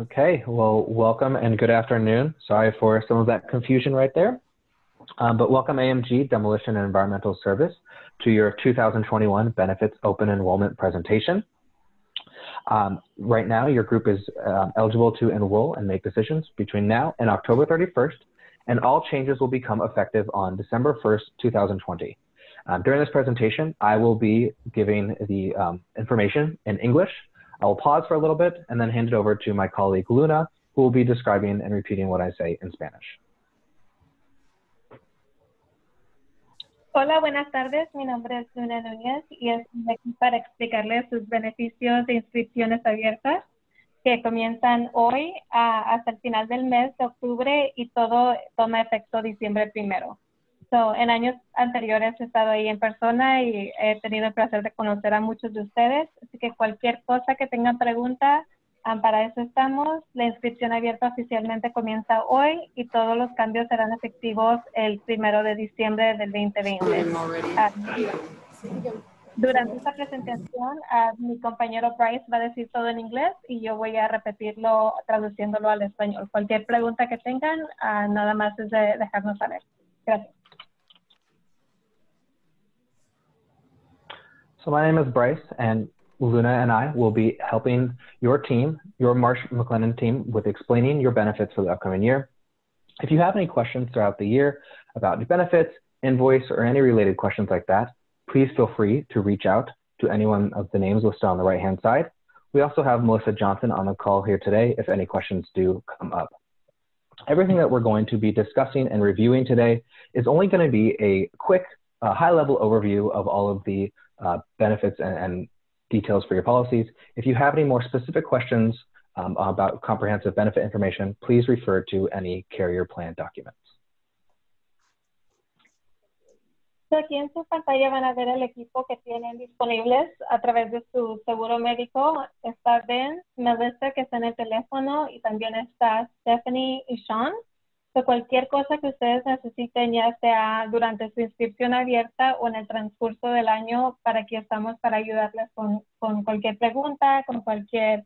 Okay, well, welcome and good afternoon. Sorry for some of that confusion right there. Um, but welcome AMG Demolition and Environmental Service to your 2021 Benefits Open Enrollment presentation. Um, right now, your group is uh, eligible to enroll and make decisions between now and October 31st, and all changes will become effective on December 1st, 2020. Um, during this presentation, I will be giving the um, information in English. I will pause for a little bit and then hand it over to my colleague Luna, who will be describing and repeating what I say in Spanish. Hola, buenas tardes. Mi nombre es Luna Núñez y estoy aquí para explicarles sus beneficios de inscripciones abiertas que comienzan hoy ah, hasta el final del mes de octubre y todo toma efecto diciembre primero. En años anteriores he estado ahí en persona y he tenido el placer de conocer a muchos de ustedes, así que cualquier cosa que tengan pregunta, um, para eso estamos. La inscripción abierta oficialmente comienza hoy y todos los cambios serán efectivos el primero de diciembre del 2020. Ah, durante esta presentación, uh, mi compañero Bryce va a decir todo en inglés y yo voy a repetirlo traduciéndolo al español. Cualquier pregunta que tengan, uh, nada más es de dejarnos saber. Gracias. So my name is Bryce, and Luna and I will be helping your team, your Marsh McLennan team, with explaining your benefits for the upcoming year. If you have any questions throughout the year about new benefits, invoice, or any related questions like that, please feel free to reach out to any one of the names listed on the right-hand side. We also have Melissa Johnson on the call here today if any questions do come up. Everything that we're going to be discussing and reviewing today is only going to be a quick, uh, high-level overview of all of the uh, benefits and, and, details for your policies. If you have any more specific questions um, about comprehensive benefit information, please refer to any carrier plan documents. Aquí en su pantalla van a ver el equipo que tienen disponibles a través de su seguro médico. Está Ben, Melissa que está en el teléfono y también está Stephanie y Sean. Cualquier cosa que ustedes necesiten, ya sea durante su inscripción abierta o en el transcurso del año, para aquí estamos para ayudarles con, con cualquier pregunta, con cualquier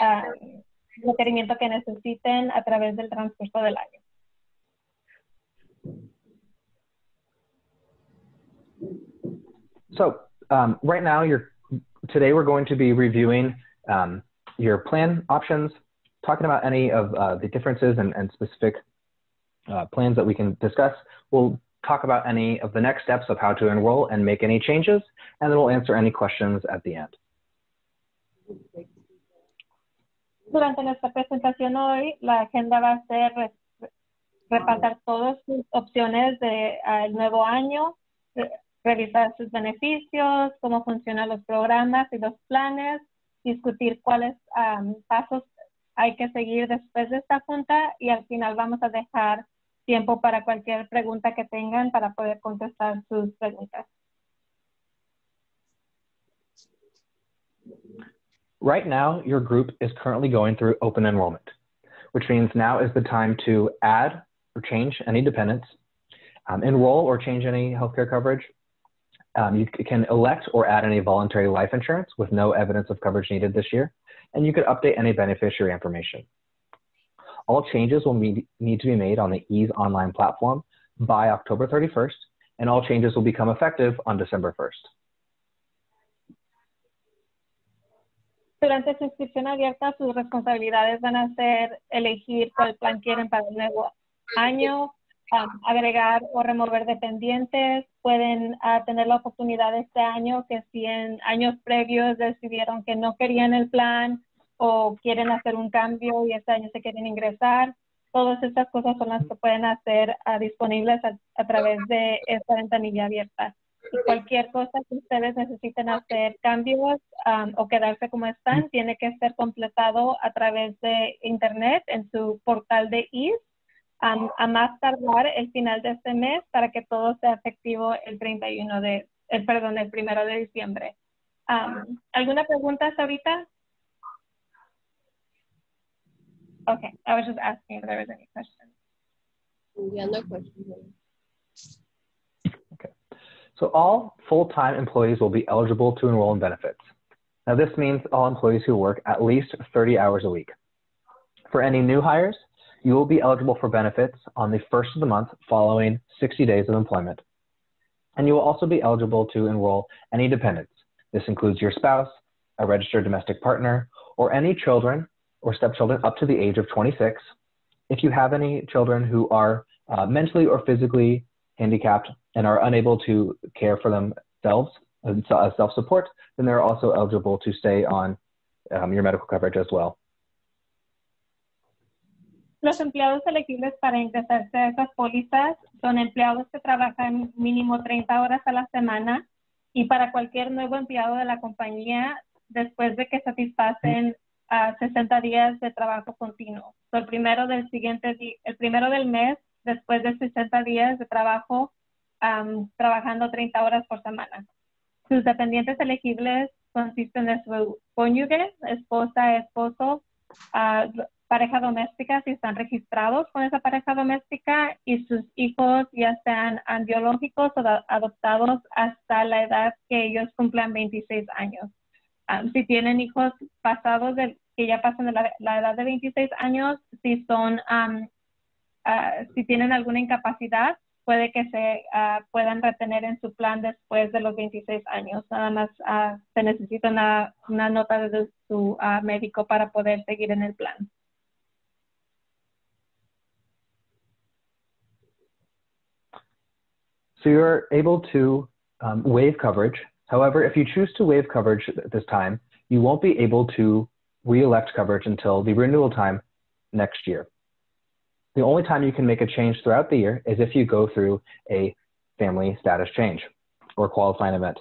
uh, requerimiento que necesiten a través del transcurso del año. So um, right now, you're, today we're going to be reviewing um, your plan options, talking about any of uh, the differences and specific uh, plans that we can discuss. We'll talk about any of the next steps of how to enroll and make any changes, and then we'll answer any questions at the end. Durante nuestra presentación hoy, la agenda va a ser repasar todas sus opciones del de, nuevo año, revisar sus beneficios, cómo funcionan los programas y los planes, discutir cuáles um, pasos hay que seguir después de esta junta y al final vamos a dejar tiempo para cualquier pregunta que tengan para poder contestar sus preguntas. Right now, your group is currently going through open enrollment, which means now is the time to add or change any dependents, um, enroll or change any healthcare coverage. Um, you can elect or add any voluntary life insurance with no evidence of coverage needed this year, and you could update any beneficiary information. All changes will need, to be made on the EASE online platform by October 31st, and all changes will become effective on December 1st. Durante su inscripción abierta, sus responsabilidades van a ser elegir cuál plan quieren para el nuevo año, um, agregar o remover dependientes. Pueden uh, tener la oportunidad este año que si en años previos decidieron que no querían el plan o quieren hacer un cambio y este año se quieren ingresar. Todas estas cosas son las que pueden hacer uh, disponibles a, través de esta ventanilla abierta. Y cualquier cosa que ustedes necesiten hacer cambios um, o quedarse como están, tiene que ser completado a través de Internet en su portal de IS um, a más tardar el final de este mes para que todo sea efectivo el 31 de, el, perdón, el primero de diciembre. Um, ¿Alguna pregunta ahorita? Okay, I was just asking if there was any questions. Yeah, no questions. Okay. So all full-time employees will be eligible to enroll in benefits. Now this means all employees who work at least 30 hours a week. For any new hires, you will be eligible for benefits on the first of the month following 60 days of employment. And you will also be eligible to enroll any dependents. This includes your spouse, a registered domestic partner, or any children or stepchildren up to the age of 26. If you have any children who are uh, mentally or physically handicapped and are unable to care for themselves and uh, self-support, then they're also eligible to stay on um, your medical coverage as well. Los empleados elegibles para ingresarse a esas pólizas son empleados que trabajan mínimo 30 horas a la semana y para cualquier nuevo empleado de la compañía después de que satisfacen a 60 días de trabajo continuo. el primero del siguiente el primero del mes después de 60 días de trabajo trabajando 30 horas por semana. Sus dependientes elegibles consisten de su cónyuge, esposa, esposo, uh, pareja doméstica si están registrados con esa pareja doméstica y sus hijos ya sean biológicos o adoptados hasta la edad que ellos cumplan 26 años. Um, si tienen hijos pasados de, que ya pasan de la, edad de 26 años, si son, um, uh, si tienen alguna incapacidad, puede que se uh, puedan retener en su plan después de los 26 años. Nada más uh, se necesita una, una nota de su médico para poder seguir en el plan. So you're able to um, waive coverage. However, if you choose to waive coverage at this time, you won't be able to re-elect coverage until the renewal time next year. The only time you can make a change throughout the year is if you go through a family status change or qualifying event.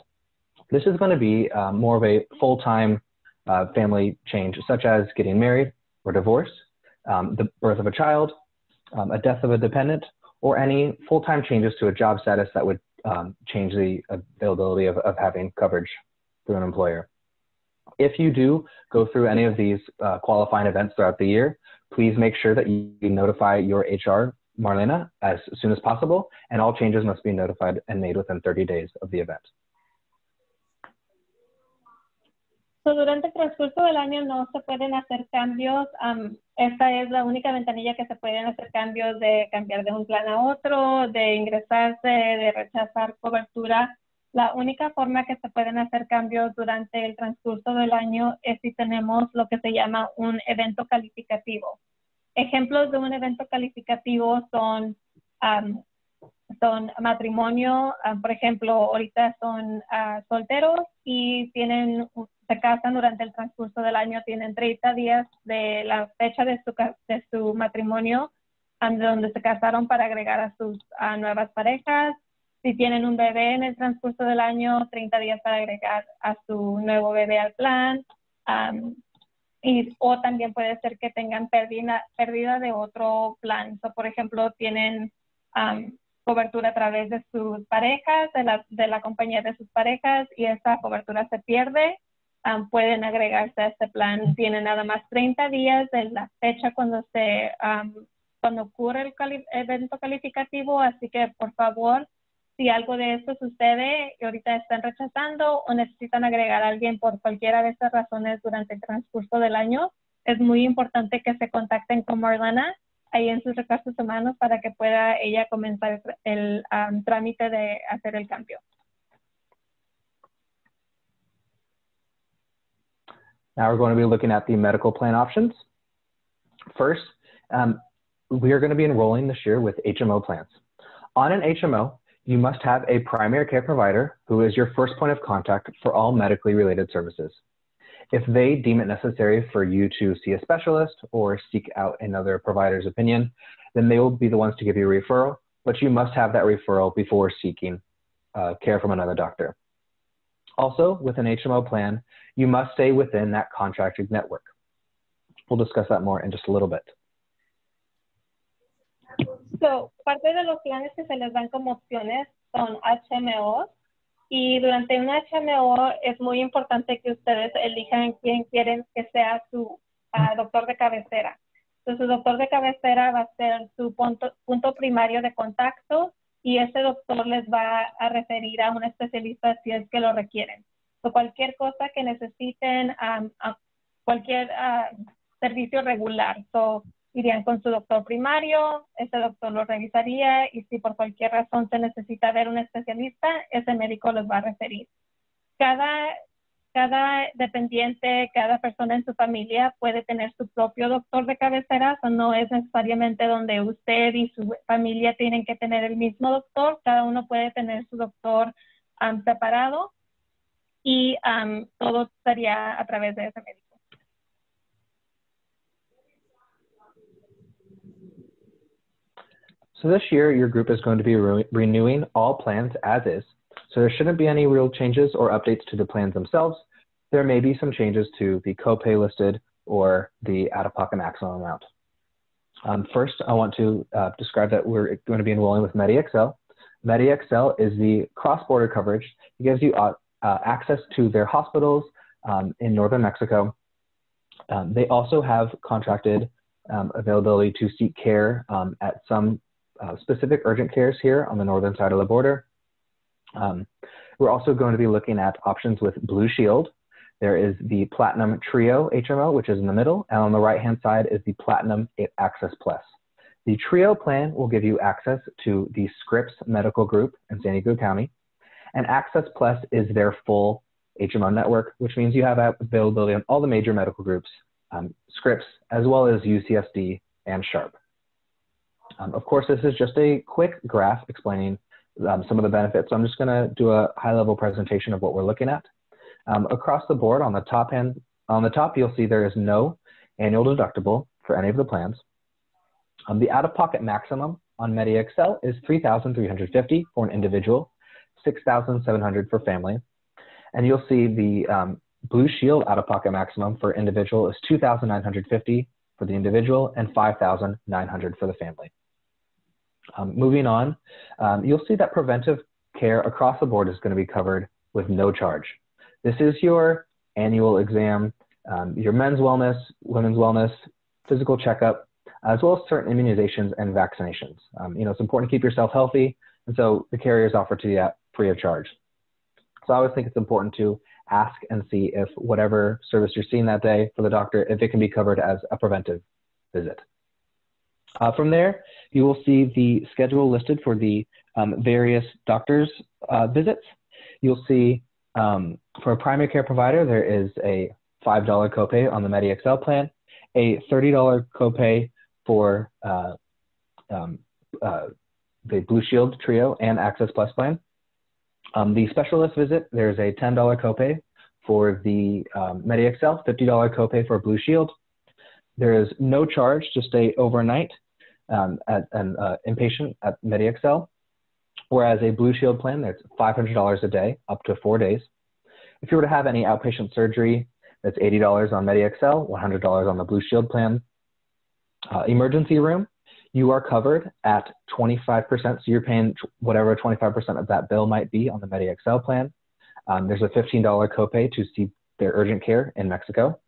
This is going to be uh, more of a full-time uh, family change, such as getting married or divorced, um, the birth of a child, um, a death of a dependent, or any full-time changes to a job status that would um, change the availability of, of having coverage through an employer. If you do go through any of these uh, qualifying events throughout the year, please make sure that you notify your HR, Marlena, as soon as possible, and all changes must be notified and made within 30 days of the event. Durante el transcurso del año no se pueden hacer cambios. esta es la única ventanilla que se pueden hacer cambios de cambiar de un plan a otro, de ingresarse, de rechazar cobertura. La única forma que se pueden hacer cambios durante el transcurso del año es si tenemos lo que se llama un evento calificativo. Ejemplos de un evento calificativo son son matrimonio, por ejemplo, ahorita son ah, solteros y tienen se casan durante el transcurso del año, tienen 30 días de la fecha de su, de su matrimonio, donde se casaron para agregar a sus nuevas parejas. Si tienen un bebé en el transcurso del año, 30 días para agregar a su nuevo bebé al plan. y, o también puede ser que tengan pérdida, pérdida de otro plan. So, por ejemplo, tienen cobertura a través de sus parejas, de la, de la compañía de sus parejas, y esa cobertura se pierde pueden agregarse a este plan. Tienen nada más 30 días de la fecha cuando se cuando ocurre el evento calificativo, así que por favor, si algo de esto sucede y ahorita están rechazando o necesitan agregar a alguien por cualquiera de estas razones durante el transcurso del año, es muy importante que se contacten con Marlena ahí en sus recursos humanos para que pueda ella comenzar el trámite de hacer el cambio. Now we're going to be looking at the medical plan options. First, um, we are going to be enrolling this year with HMO plans. On an HMO, you must have a primary care provider who is your first point of contact for all medically related services. If they deem it necessary for you to see a specialist or seek out another provider's opinion, then they will be the ones to give you a referral, but you must have that referral before seeking uh, care from another doctor. Also, with an HMO plan, you must stay within that contracted network. We'll discuss that more in just a little bit. So, parte de los planes que se les dan como opciones son HMO y durante un HMO es muy importante que ustedes elijan quién quieren que sea su uh, doctor de cabecera. Entonces, su doctor de cabecera va a ser su punto, punto primario de contacto y ese doctor les va a referir a un especialista si es que lo requieren. O cualquier cosa que necesiten, cualquier servicio regular. So, irían con su doctor primario, ese doctor lo revisaría y si por cualquier razón se necesita ver un especialista, ese médico los va a referir. Cada, cada dependiente, cada persona en su familia puede tener su propio doctor de cabecera, o no es necesariamente donde usted y su familia tienen que tener el mismo doctor, cada uno puede tener su doctor um, separado y um, todo sería a través de ese médico. So this year, your group is going to be re renewing all plans as is. So there shouldn't be any real changes or updates to the plans themselves. There may be some changes to the copay listed or the out-of-pocket maximum amount. Um, first, I want to uh, describe that we're going to be enrolling with MediXL. MediXL is the cross-border coverage. It gives you uh, uh, access to their hospitals um, in northern Mexico. Um, they also have contracted um, availability to seek care um, at some uh, specific urgent cares here on the northern side of the border. Um, we're also going to be looking at options with Blue Shield. There is the Platinum Trio HMO, which is in the middle, and on the right-hand side is the Platinum Access Plus. The Trio plan will give you access to the Scripps Medical Group in San Diego County, and Access Plus is their full HMO network, which means you have availability on all the major medical groups, um, Scripps, as well as UCSD and Sharp. Um, of course, this is just a quick graph explaining um, some of the benefits. So I'm just going to do a high-level presentation of what we're looking at. Um, across the board, on the top hand, on the top, you'll see there is no annual deductible for any of the plans. Um, the out-of-pocket maximum on MediExcel is 3,350 for an individual, 6,700 for family, and you'll see the um, Blue Shield out-of-pocket maximum for individual is 2,950 for the individual and 5,900 for the family. Um, moving on, um, you'll see that preventive care across the board is going to be covered with no charge. This is your annual exam, um, your men's wellness, women's wellness, physical checkup, as well as certain immunizations and vaccinations. Um, you know, it's important to keep yourself healthy, and so the carriers offer to you at free of charge. So I always think it's important to ask and see if whatever service you're seeing that day for the doctor, if it can be covered as a preventive visit. Uh, from there, you will see the schedule listed for the um, various doctor's uh, visits. You'll see um, for a primary care provider, there is a $5 copay on the MediXL plan, a $30 copay for uh, um, uh, the Blue Shield Trio and Access Plus plan. Um, the specialist visit, there's a $10 copay for the um, MediXL, $50 copay for Blue Shield. There is no charge to stay overnight um, at an uh, inpatient at MediXL, whereas a Blue Shield plan, that's $500 a day, up to four days. If you were to have any outpatient surgery, that's $80 on MediXL, $100 on the Blue Shield plan. Uh, emergency room, you are covered at 25%, so you're paying whatever 25% of that bill might be on the MediXL plan. Um, there's a $15 copay to see their urgent care in Mexico.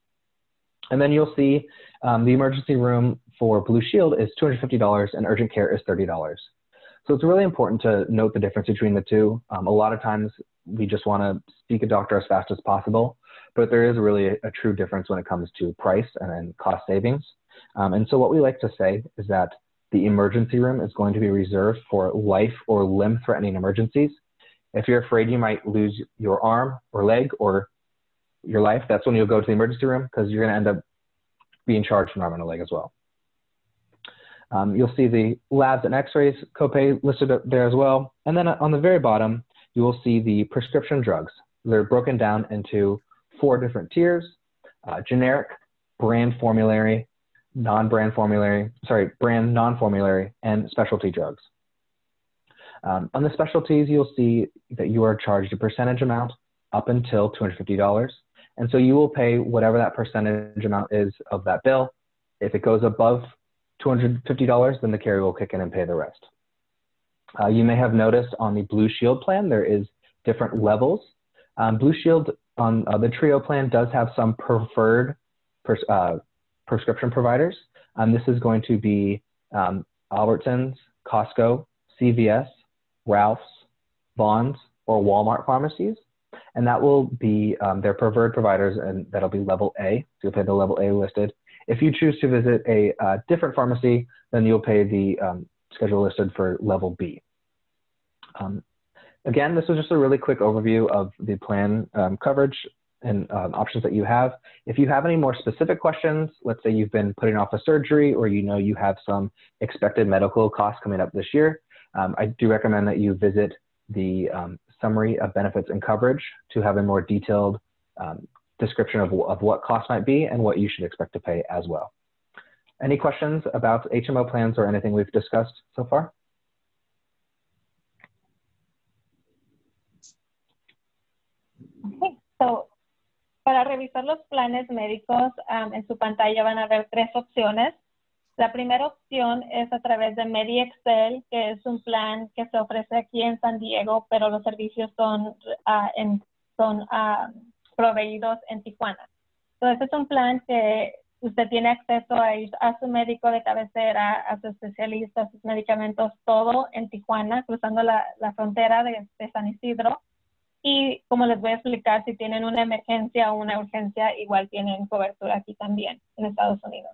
And then you'll see um, the emergency room for Blue Shield is $250 and urgent care is $30. So it's really important to note the difference between the two. Um, a lot of times we just want to seek a doctor as fast as possible, but there is really a, a true difference when it comes to price and, and cost savings. Um, and so what we like to say is that the emergency room is going to be reserved for life or limb threatening emergencies. If you're afraid you might lose your arm or leg or your life, that's when you'll go to the emergency room because you're going to end up being charged an arm and a leg as well. Um, you'll see the labs and x-rays copay listed there as well. And then on the very bottom, you will see the prescription drugs. They're broken down into four different tiers, uh, generic, brand formulary, non-brand formulary, sorry, brand non-formulary, and specialty drugs. Um, on the specialties, you'll see that you are charged a percentage amount up until $250. And so you will pay whatever that percentage amount is of that bill. If it goes above $250, then the carrier will kick in and pay the rest. Uh, you may have noticed on the Blue Shield plan, there is different levels. Um, Blue Shield on uh, the Trio plan does have some preferred uh, prescription providers. Um, this is going to be um, Albertsons, Costco, CVS, Ralph's, Vaughn's, or Walmart pharmacies. and that will be um, their preferred providers, and that'll be level A. So you'll pay the level A listed. If you choose to visit a uh, different pharmacy, then you'll pay the um, schedule listed for level B. Um, again, this was just a really quick overview of the plan um, coverage and um, options that you have. If you have any more specific questions, let's say you've been putting off a surgery or you know you have some expected medical costs coming up this year, um, I do recommend that you visit the um, summary of benefits and coverage to have a more detailed um, description of, of what costs might be and what you should expect to pay as well. Any questions about HMO plans or anything we've discussed so far? Okay, so para revisar los planes médicos, um, en su pantalla van a ver tres opciones. La primera opción es a través de MediExcel, que es un plan que se ofrece aquí en San Diego, pero los servicios son, uh, en, son uh, proveídos en Tijuana. Entonces es un plan que usted tiene acceso a ir a su médico de cabecera, a su especialista, a sus medicamentos, todo en Tijuana, cruzando la, la frontera de, de, San Isidro. Y como les voy a explicar, si tienen una emergencia o una urgencia, igual tienen cobertura aquí también en Estados Unidos.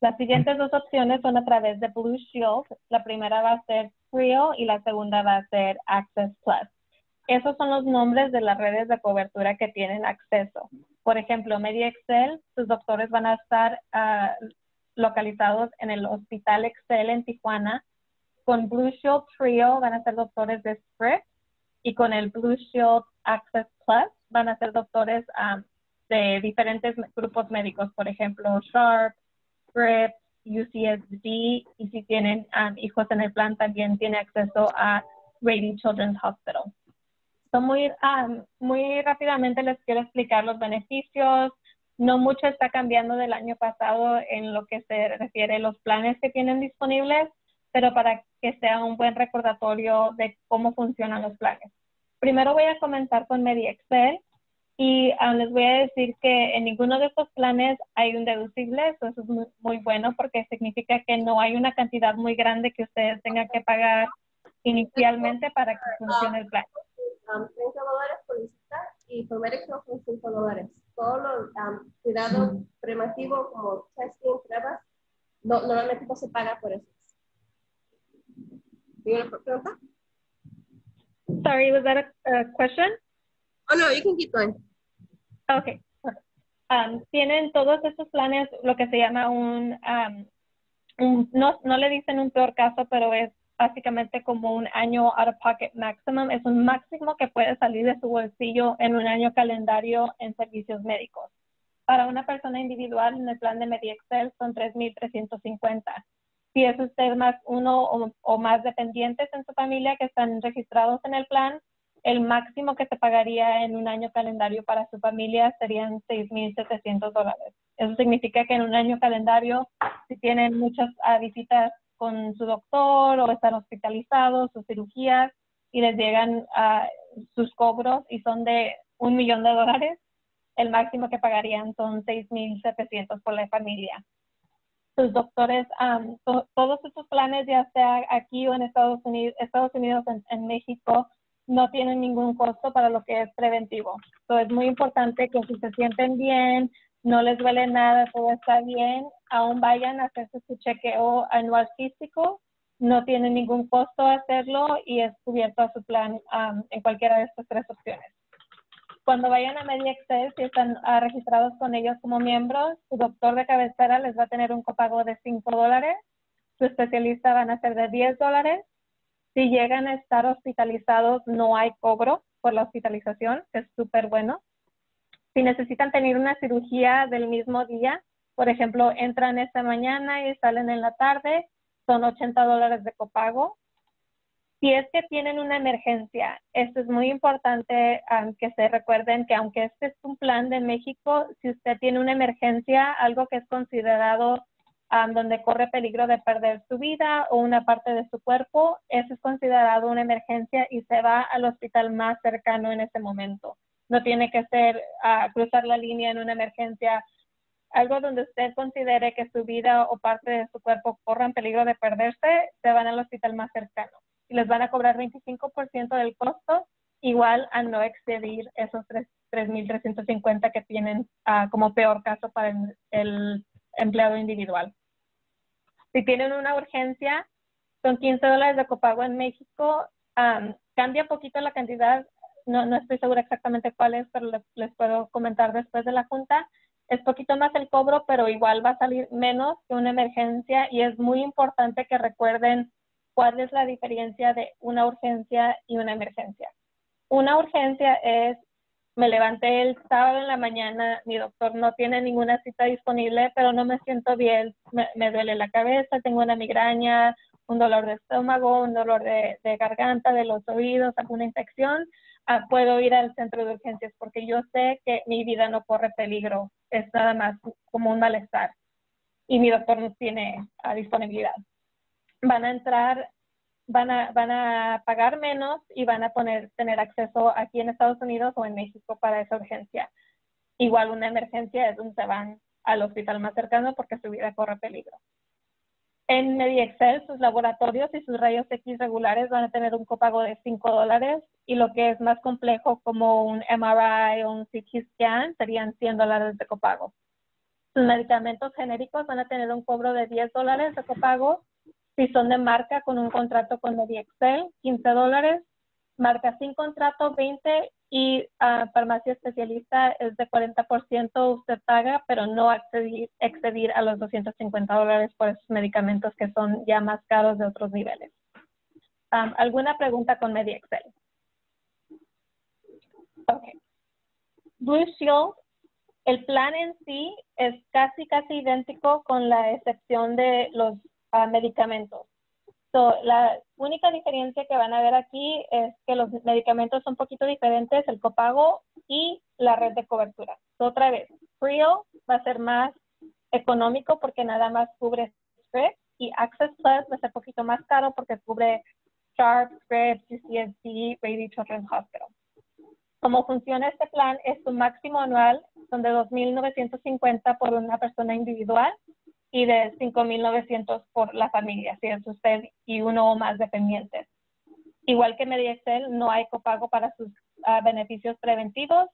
Las siguientes dos opciones son a través de Blue Shield. La primera va a ser Trio y la segunda va a ser Access Plus. Esos son los nombres de las redes de cobertura que tienen acceso. Por ejemplo, MediExcel, sus doctores van a estar uh, localizados en el Hospital Excel en Tijuana. Con Blue Shield Trio van a ser doctores de Script y con el Blue Shield Access Plus van a ser doctores um, de diferentes grupos médicos, por ejemplo, Sharp, Script, UCSD, y si tienen um, hijos en el plan también tiene acceso a Grady Children's Hospital. Muy, um, muy rápidamente les quiero explicar los beneficios. No mucho está cambiando del año pasado en lo que se refiere a los planes que tienen disponibles, pero para que sea un buen recordatorio de cómo funcionan los planes. Primero voy a comenzar con MediExcel. Y um, les voy a decir que en ninguno de estos planes hay un deducible, eso es muy, muy, bueno porque significa que no hay una cantidad muy grande que ustedes tengan que pagar inicialmente para que funcione el plan. Um, 30 dólares por visita y por médico son 5 dólares. Todo lo um, cuidado preventivo como testing, pruebas, no, normalmente no se paga por eso. ¿Tiene una pregunta? Sorry, was that a, a question? Oh, no, you can keep going. Okay. Um, tienen todos estos planes lo que se llama un, um, un, no, no le dicen un peor caso, pero es básicamente como un año out of pocket maximum. Es un máximo que puede salir de su bolsillo en un año calendario en servicios médicos. Para una persona individual en el plan de MediExcel son 3.350. Si es usted más uno o, o más dependientes en su familia que están registrados en el plan, el máximo que se pagaría en un año calendario para su familia serían 6.700 dólares. Eso significa que en un año calendario, si tienen muchas uh, visitas con su doctor o están hospitalizados, sus cirugías, y les llegan uh, sus cobros y son de un millón de dólares, el máximo que pagarían son 6.700 por la familia. Sus doctores, um, to todos estos planes, ya sea aquí o en Estados Unidos, Estados Unidos en, en México, no tienen ningún costo para lo que es preventivo. Entonces es muy importante que si se sienten bien, no les duele nada, todo está bien, aún vayan a hacerse su chequeo anual físico, no tiene ningún costo hacerlo y es cubierto a su plan en cualquiera de estas tres opciones. Cuando vayan a MediExcel, si están uh, registrados con ellos como miembros, su doctor de cabecera les va a tener un copago de 5 dólares, su especialista van a ser de 10 dólares si llegan a estar hospitalizados, no hay cobro por la hospitalización, es súper bueno. Si necesitan tener una cirugía del mismo día, por ejemplo, entran esta mañana y salen en la tarde, son 80 dólares de copago. Si es que tienen una emergencia, esto es muy importante um, que se recuerden que aunque este es un plan de México, si usted tiene una emergencia, algo que es considerado donde corre peligro de perder su vida o una parte de su cuerpo, eso es considerado una emergencia y se va al hospital más cercano en ese momento. No tiene que ser a cruzar la línea en una emergencia, algo donde usted considere que su vida o parte de su cuerpo corran peligro de perderse, se van al hospital más cercano. Y les van a cobrar 25% del costo igual a no excedir esos 3.350 que tienen ah, como peor caso para el, empleado individual. Si tienen una urgencia, son 15 dólares de copago en México. cambia poquito la cantidad, no, no estoy segura exactamente cuál es, pero les, les, puedo comentar después de la junta. Es poquito más el cobro, pero igual va a salir menos que una emergencia y es muy importante que recuerden cuál es la diferencia de una urgencia y una emergencia. Una urgencia es, me levanté el sábado en la mañana, mi doctor no tiene ninguna cita disponible, pero no me siento bien, me, duele la cabeza, tengo una migraña, un dolor de estómago, un dolor de, garganta, de los oídos, alguna infección, ah, puedo ir al centro de urgencias porque yo sé que mi vida no corre peligro, es nada más como un malestar y mi doctor no tiene ah, disponibilidad. Van a entrar van a, van a pagar menos y van a tener acceso aquí en Estados Unidos o en México para esa urgencia. Igual una emergencia es donde van al hospital más cercano porque su vida corre peligro. En MediExcel, sus laboratorios y sus rayos X regulares van a tener un copago de 5 dólares y lo que es más complejo como un MRI o un CT scan serían 100 dólares de copago. Sus medicamentos genéricos van a tener un cobro de 10 dólares de copago si son de marca con un contrato con Excel, 15 dólares. Marca sin contrato, 20. Y uh, farmacia especialista es de 40%, usted paga, pero no exceder, excedir a los 250 dólares por esos medicamentos que son ya más caros de otros niveles. ¿Alguna pregunta con Excel? Ok. Blue Shield, el plan en sí es casi, casi idéntico con la excepción de los medicamentos. La única diferencia que van a ver aquí es que los medicamentos son un poquito diferentes, el copago y la red de cobertura. otra vez, Frio va a ser más económico porque nada más cubre scripts y Access Plus va a ser un poquito más caro porque cubre Sharp, Scripts, CCSD, Brady Children's Hospital. Como funciona este plan, es su máximo anual, son de 2.950 por una persona individual y de 5.900 por la familia, si es usted y uno o más dependientes. Igual que MediExcel, no hay copago para sus ah, beneficios preventivos.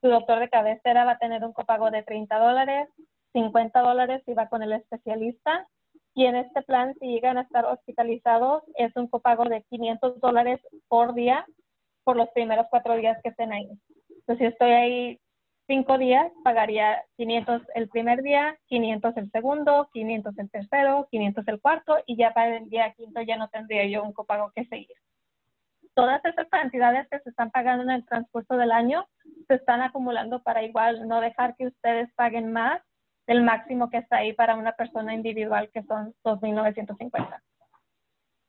Su doctor de cabecera va a tener un copago de 30 dólares, 50 dólares si va con el especialista. Y en este plan, si llegan a estar hospitalizados, es un copago de 500 dólares por día por los primeros cuatro días que estén ahí. Entonces, si estoy ahí cinco días pagaría 500 el primer día, 500 el segundo, 500 el tercero, 500 el cuarto y ya para el día quinto ya no tendría yo un copago que seguir. Todas esas cantidades que se están pagando en el transcurso del año se están acumulando para igual no dejar que ustedes paguen más del máximo que está ahí para una persona individual que son 2.950.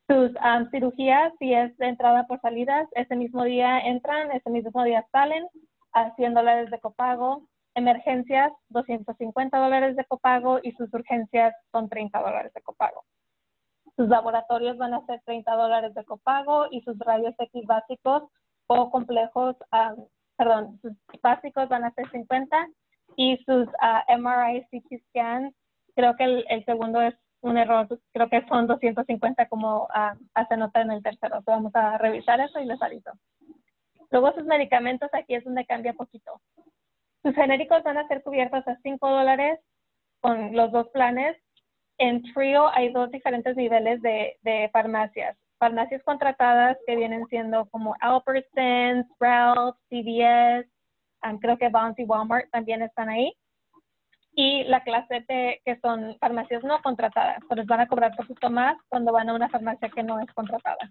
Sus cirugías, si es de entrada por salidas, ese mismo día entran, ese mismo día salen a 100 dólares de copago, emergencias 250 dólares de copago y sus urgencias son 30 dólares de copago. Sus laboratorios van a ser 30 dólares de copago y sus rayos X básicos o complejos, perdón, sus básicos van a ser 50 y sus uh, MRI CT scans, creo que el, segundo es un error, creo que son 250 como hace nota en el tercero. vamos a revisar eso y les aviso. Luego sus medicamentos, aquí es donde cambia poquito. Sus genéricos van a ser cubiertos a 5 dólares con los dos planes. En Trio hay dos diferentes niveles de, de farmacias. Farmacias contratadas que vienen siendo como Albertsons, Ralph, CVS, creo que Bounty Walmart también están ahí. Y la clase de que son farmacias no contratadas, pues van a cobrar poquito más cuando van a una farmacia que no es contratada.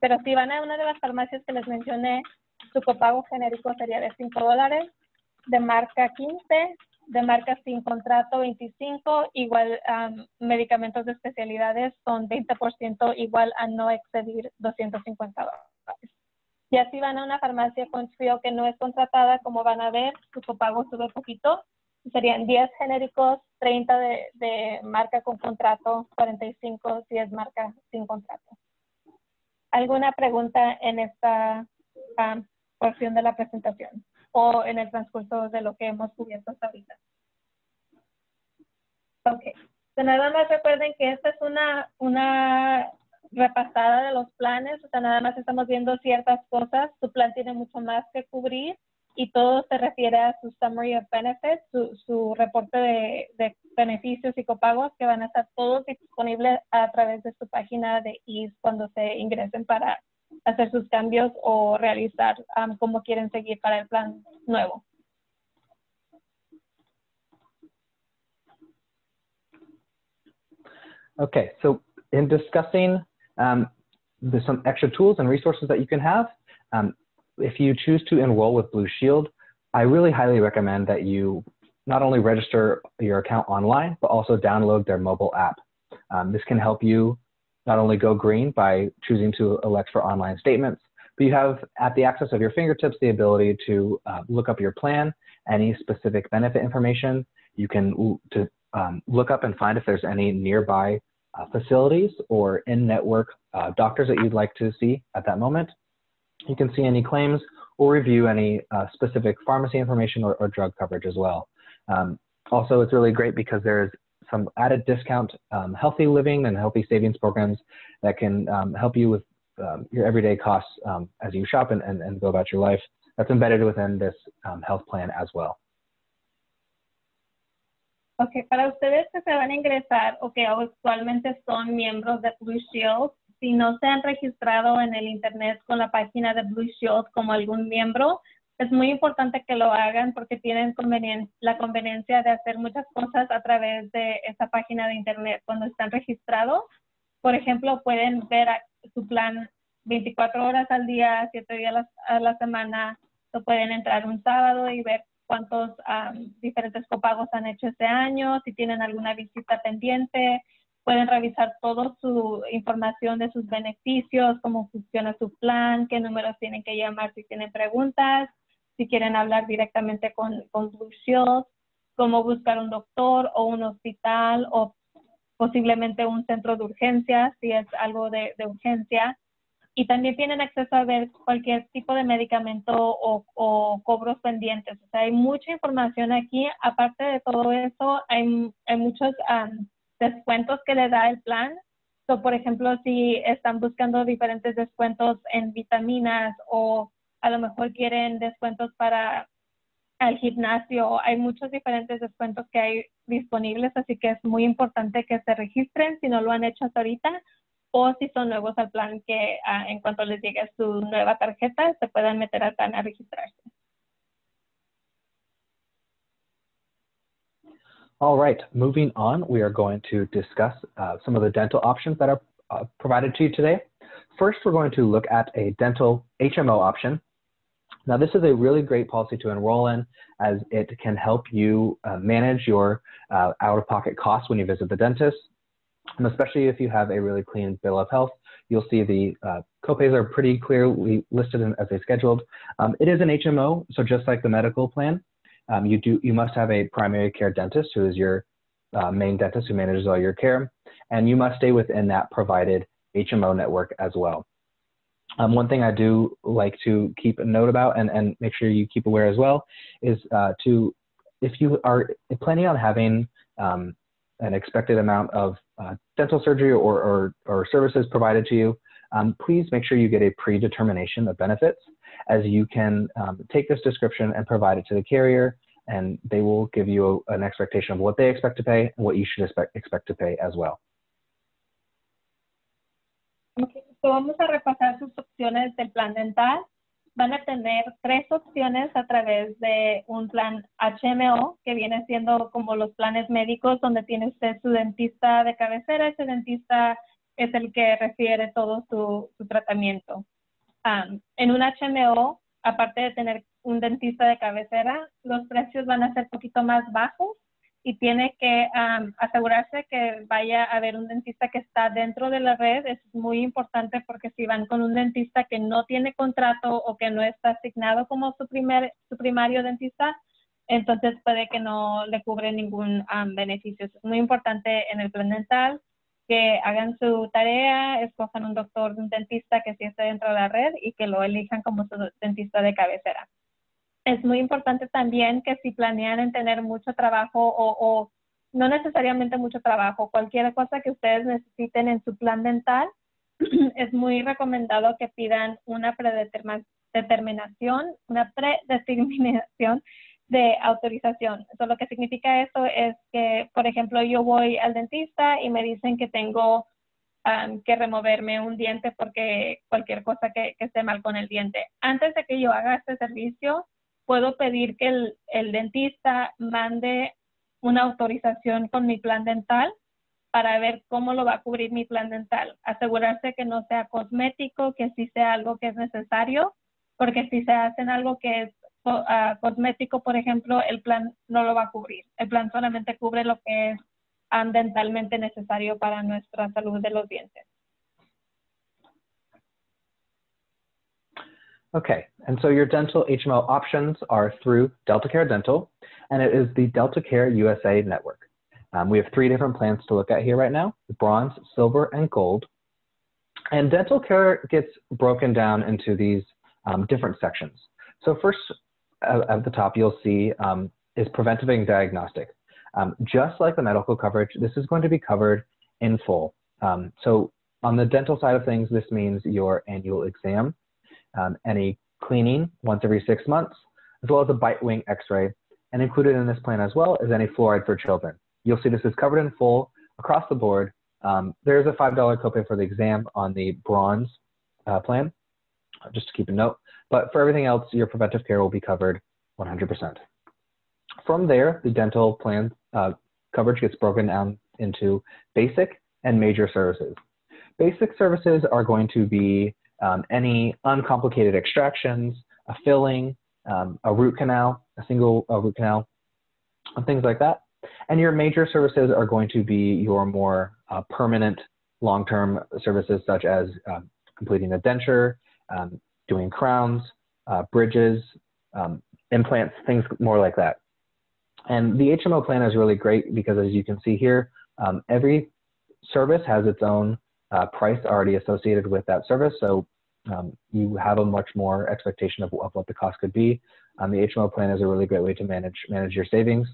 Pero si van a una de las farmacias que les mencioné, su copago genérico sería de 5 dólares, de marca 15, de marca sin contrato 25, igual medicamentos de especialidades son 20% igual a no excedir 250 dólares. Y así van a una farmacia con frío que no es contratada, como van a ver, su copago sube poquito. Serían 10 genéricos, 30 de, de marca con contrato, 45 si es marca sin contrato. ¿Alguna pregunta en esta porción de la presentación o en el transcurso de lo que hemos cubierto hasta ahorita. Ok. nada más recuerden que esta es una, una repasada de los planes, o sea, nada más estamos viendo ciertas cosas, su plan tiene mucho más que cubrir y todo se refiere a su summary of benefits, su, su reporte de, de, beneficios y copagos que van a estar todos disponibles a través de su página de EASE cuando se ingresen para hacer sus cambios o realizar um, cómo quieren seguir para el plan nuevo. Okay, so in discussing um, there's some extra tools and resources that you can have. Um, if you choose to enroll with Blue Shield, I really highly recommend that you not only register your account online, but also download their mobile app. Um, this can help you not only go green by choosing to elect for online statements, but you have at the access of your fingertips the ability to uh, look up your plan, any specific benefit information. You can to, um, look up and find if there's any nearby uh, facilities or in-network uh, doctors that you'd like to see at that moment. You can see any claims or review any uh, specific pharmacy information or, or, drug coverage as well. Um, also, it's really great because there's some added discount um, healthy living and healthy savings programs that can um, help you with um, your everyday costs um, as you shop and, and, and, go about your life. That's embedded within this um, health plan as well. Ok, para ustedes que se van a ingresar o que actualmente son miembros de Blue Shield, si no se han registrado en el Internet con la página de Blue Shield como algún miembro, es muy importante que lo hagan porque tienen la conveniencia de hacer muchas cosas a través de esa página de Internet. Cuando están registrados, por ejemplo, pueden ver su plan 24 horas al día, 7 días a la semana, o pueden entrar un sábado y ver cuántos diferentes copagos han hecho este año, si tienen alguna visita pendiente, pueden revisar toda su información de sus beneficios, cómo funciona su plan, qué números tienen que llamar si tienen preguntas, si quieren hablar directamente con, con Blue Shield, cómo buscar un doctor o un hospital o posiblemente un centro de urgencia, si es algo de, de urgencia y también tienen acceso a ver cualquier tipo de medicamento o, o, cobros pendientes. O sea, hay mucha información aquí. Aparte de todo eso, hay, hay muchos descuentos que le da el plan. So, por ejemplo, si están buscando diferentes descuentos en vitaminas o a lo mejor quieren descuentos para el gimnasio, hay muchos diferentes descuentos que hay disponibles, así que es muy importante que se registren si no lo han hecho hasta ahorita o si son nuevos al plan que uh, en cuanto les llegue su nueva tarjeta se puedan meter al plan a registrarse. All right, moving on, we are going to discuss uh, some of the dental options that are uh, provided to you today. First, we're going to look at a dental HMO option. Now, this is a really great policy to enroll in as it can help you uh, manage your uh, out-of-pocket costs when you visit the dentist. And especially if you have a really clean bill of health, you'll see the uh, copays are pretty clearly listed in, as they scheduled. Um, it is an HMO, so just like the medical plan, um, you do you must have a primary care dentist who is your uh, main dentist who manages all your care, and you must stay within that provided HMO network as well. Um, one thing I do like to keep a note about and, and make sure you keep aware as well is uh, to, if you are planning on having um, an expected amount of uh, dental surgery or, or, or, services provided to you, um, please make sure you get a predetermination of benefits as you can um, take this description and provide it to the carrier and they will give you a, an expectation of what they expect to pay and what you should expect, expect to pay as well. Okay, vamos a repasar sus opciones del plan dental. van a tener tres opciones a través de un plan HMO, que viene siendo como los planes médicos, donde tiene usted su dentista de cabecera. Ese dentista es el que refiere todo su, tratamiento. en un HMO, aparte de tener un dentista de cabecera, los precios van a ser un poquito más bajos y tiene que asegurarse que vaya a ver un dentista que está dentro de la red. Es muy importante porque si van con un dentista que no tiene contrato o que no está asignado como su, primer, su primario dentista, entonces puede que no le cubre ningún beneficio. Es muy importante en el plan dental que hagan su tarea, escojan un doctor, un dentista que sí esté dentro de la red y que lo elijan como su dentista de cabecera es muy importante también que si planean en tener mucho trabajo o, no necesariamente mucho trabajo, cualquier cosa que ustedes necesiten en su plan dental, es muy recomendado que pidan una predeterminación, una predeterminación de autorización. Eso lo que significa eso es que, por ejemplo, yo voy al dentista y me dicen que tengo que removerme un diente porque cualquier cosa que, esté mal con el diente. Antes de que yo haga este servicio, puedo pedir que el, dentista mande una autorización con mi plan dental para ver cómo lo va a cubrir mi plan dental. Asegurarse que no sea cosmético, que sí sea algo que es necesario, porque si se hacen algo que es uh, cosmético, por ejemplo, el plan no lo va a cubrir. El plan solamente cubre lo que es dentalmente necesario para nuestra salud de los dientes. Okay, and so your dental HMO options are through Delta Care Dental, and it is the Delta Care USA network. Um, we have three different plans to look at here right now, bronze, silver, and gold. And dental care gets broken down into these um, different sections. So first, uh, at the top, you'll see um, is preventive and diagnostic. Um, just like the medical coverage, this is going to be covered in full. Um, so on the dental side of things, this means your annual exam, um, any cleaning once every six months, as well as a bite wing x-ray. And included in this plan as well is any fluoride for children. You'll see this is covered in full across the board. Um, there's a $5 copay for the exam on the bronze uh, plan, just to keep a note. But for everything else, your preventive care will be covered 100%. From there, the dental plan uh, coverage gets broken down into basic and major services. Basic services are going to be um, any uncomplicated extractions, a filling, um, a root canal, a single uh, root canal, and things like that. And your major services are going to be your more uh, permanent long-term services such as um, completing a denture, um, doing crowns, uh, bridges, um, implants, things more like that. And the HMO plan is really great because as you can see here, um, every service has its own uh, price already associated with that service. So um, you have a much more expectation of, of what the cost could be. Um, the HMO plan is a really great way to manage, manage your savings.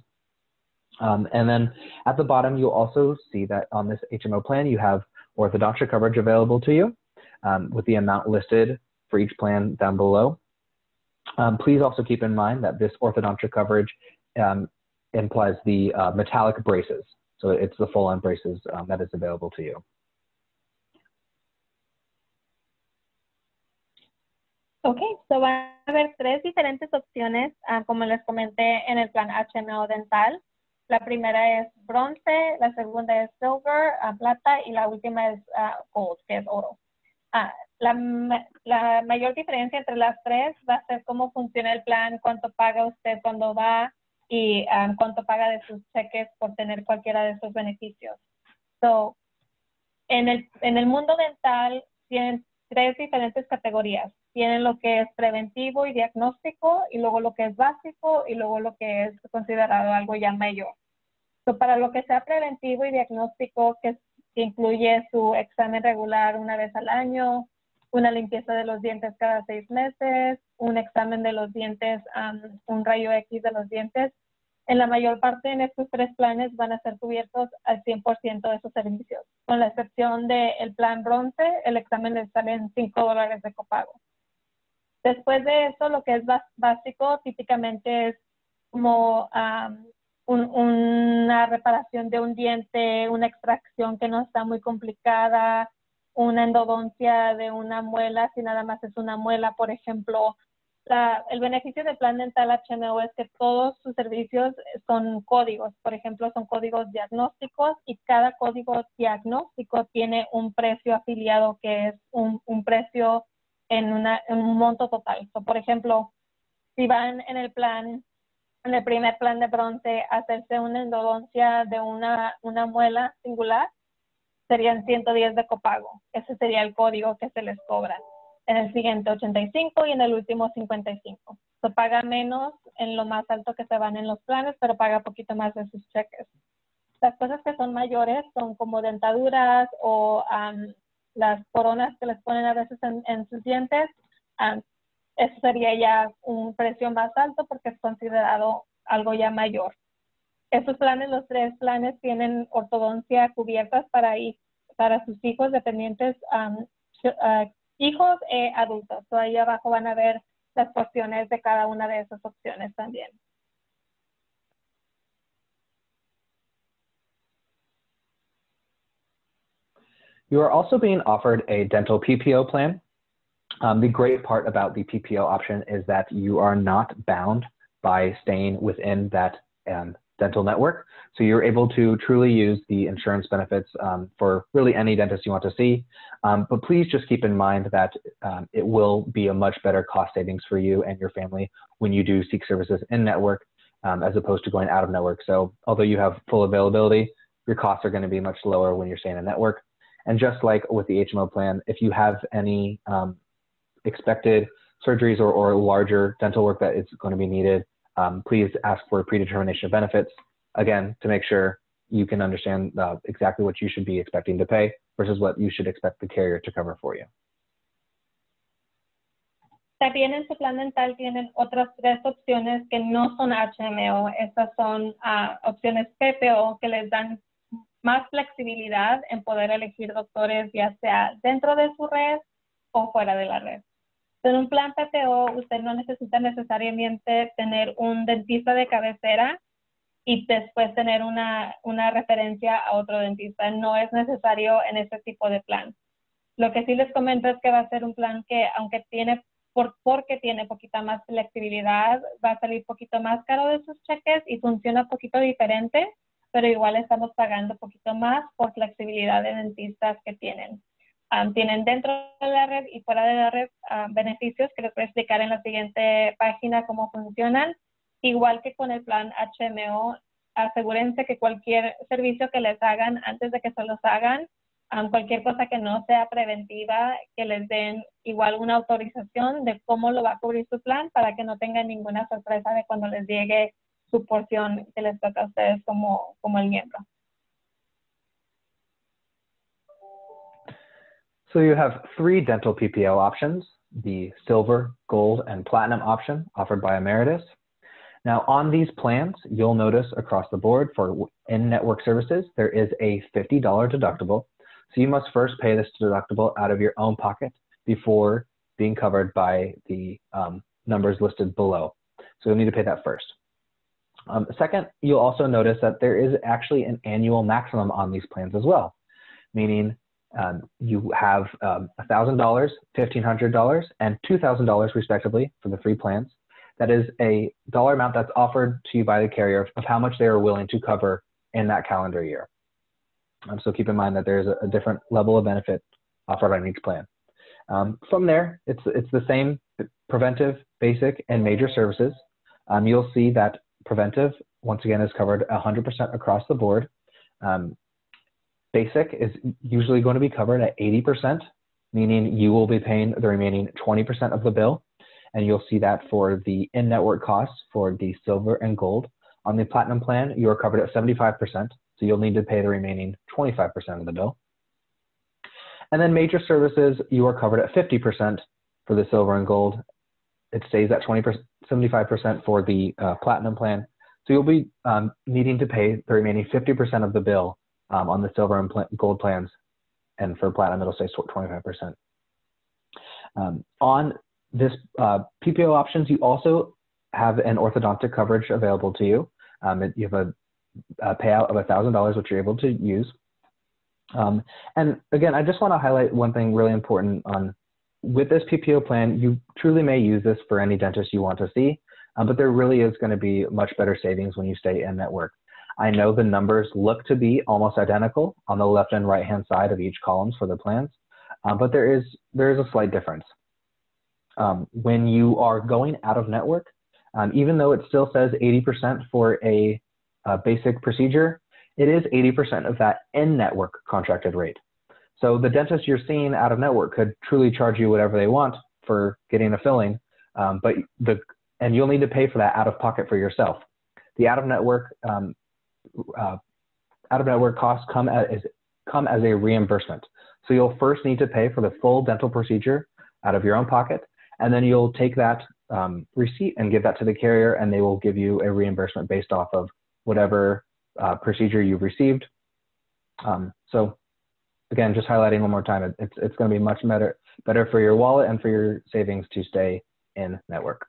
Um, and then at the bottom, you'll also see that on this HMO plan, you have orthodontia coverage available to you um, with the amount listed for each plan down below. Um, please also keep in mind that this orthodontia coverage um, implies the uh, metallic braces. So it's the full-on braces that is available to you. Ok, so van a haber tres diferentes opciones, uh, como les comenté en el plan HMO dental. La primera es bronce, la segunda es silver, uh, plata, y la última es uh, gold, que es oro. La, la, mayor diferencia entre las tres va a ser cómo funciona el plan, cuánto paga usted cuando va, y um, cuánto paga de sus cheques por tener cualquiera de esos beneficios. So, en el, en el mundo dental tres diferentes categorías. Tienen lo que es preventivo y diagnóstico, y luego lo que es básico, y luego lo que es considerado algo ya mayor. So, para lo que sea preventivo y diagnóstico, que, incluye su examen regular una vez al año, una limpieza de los dientes cada seis meses, un examen de los dientes, un rayo X de los dientes. En la mayor parte de estos tres planes van a ser cubiertos al 100% de esos servicios, con la excepción del plan bronce, el examen le sale en 5 dólares de copago. Después de eso, lo que es básico típicamente es como una reparación de un diente, una extracción que no está muy complicada, una endodoncia de una muela, si nada más es una muela, por ejemplo. El beneficio del plan dental HMO es que todos sus servicios son códigos, por ejemplo, son códigos diagnósticos y cada código diagnóstico tiene un precio afiliado que es un, precio en, una, un monto total. por ejemplo, si van en el plan, en el primer plan de bronce, hacerse una endodoncia de una, una muela singular, serían 110 de copago. Ese sería el código que se les cobra. En el siguiente 85 y en el último 55. Se paga menos en lo más alto que se van en los planes, pero paga poquito más de sus cheques. Las cosas que son mayores son como dentaduras o las coronas que les ponen a veces en, sus dientes. eso sería ya un precio más alto porque es considerado algo ya mayor. Estos planes, los tres planes, tienen ortodoncia cubiertas para, para sus hijos dependientes uh, hijos e adultos. So ahí abajo van a ver las opciones de cada una de esas opciones también. You are also being offered a dental PPO plan. Um, the great part about the PPO option is that you are not bound by staying within that um, dental network. So you're able to truly use the insurance benefits um, for really any dentist you want to see. Um, but please just keep in mind that um, it will be a much better cost savings for you and your family when you do seek services in network um, as opposed to going out of network. So although you have full availability, your costs are going to be much lower when you're staying in network. And just like with the HMO plan, if you have any um, expected surgeries or, or larger dental work that is going to be needed, um, please ask for predetermination of benefits, again, to make sure you can understand uh, exactly what you should be expecting to pay versus what you should expect the carrier to cover for you. También en su plan dental tienen otras tres opciones que no son HMO. Estas son uh, opciones PPO que les dan más flexibilidad en poder elegir doctores ya sea dentro de su red o fuera de la red. En un plan PPO, usted no necesita necesariamente tener un dentista de cabecera y después tener una, una referencia a otro dentista. No es necesario en este tipo de plan. Lo que sí les comento es que va a ser un plan que, aunque tiene, por, porque tiene poquita más flexibilidad, va a salir poquito más caro de sus cheques y funciona un poquito diferente, pero igual estamos pagando poquito más por flexibilidad de dentistas que tienen. Um, tienen dentro de la red y fuera de la red beneficios que les voy a explicar en la siguiente página cómo funcionan. Igual que con el plan HMO, asegúrense que cualquier servicio que les hagan antes de que se los hagan, um, cualquier cosa que no sea preventiva, que les den igual una autorización de cómo lo va a cubrir su plan para que no tengan ninguna sorpresa de cuando les llegue su porción que les toca a ustedes como, como el miembro. So you have three dental PPO options, the silver, gold, and platinum option offered by Emeritus. Now on these plans, you'll notice across the board for in-network services, there is a $50 deductible. So you must first pay this deductible out of your own pocket before being covered by the um, numbers listed below. So you'll need to pay that first. Um, second, you'll also notice that there is actually an annual maximum on these plans as well, meaning um, you have um, $1,000, $1,500, and $2,000 respectively for the three plans. That is a dollar amount that's offered to you by the carrier of how much they are willing to cover in that calendar year. Um, so keep in mind that there's a, a, different level of benefit offered on each plan. Um, from there, it's, it's the same preventive, basic, and major services. Um, you'll see that preventive, once again, is covered 100% across the board. Um, basic is usually going to be covered at 80%, meaning you will be paying the remaining 20% of the bill. And you'll see that for the in-network costs for the silver and gold. On the platinum plan, you are covered at 75%, so you'll need to pay the remaining 25% of the bill. And then major services, you are covered at 50% for the silver and gold. It stays at 20%, 75% for the uh, platinum plan. So you'll be um, needing to pay the remaining 50% of the bill um, on the silver and gold plans, and for platinum it'll stay 25%. Um, on this uh, PPO options, you also have an orthodontic coverage available to you. Um, it, you have a, a payout of $1,000, which you're able to use. Um, and again, I just want to highlight one thing really important on with this PPO plan, you truly may use this for any dentist you want to see, um, but there really is going to be much better savings when you stay in network. I know the numbers look to be almost identical on the left and right hand side of each columns for the plans, uh, but there is, there is a slight difference. Um, when you are going out of network, um, even though it still says 80% for a, a basic procedure, it is 80% of that in-network contracted rate. So the dentist you're seeing out of network could truly charge you whatever they want for getting a filling, um, but the and you'll need to pay for that out of pocket for yourself. The out of network um, uh, out of network costs come as, come as a reimbursement. So you'll first need to pay for the full dental procedure out of your own pocket, and then you'll take that um, receipt and give that to the carrier, and they will give you a reimbursement based off of whatever uh, procedure you've received. Um, so again, just highlighting one more time, it, it's, it's going to be much better, better for your wallet and for your savings to stay in network.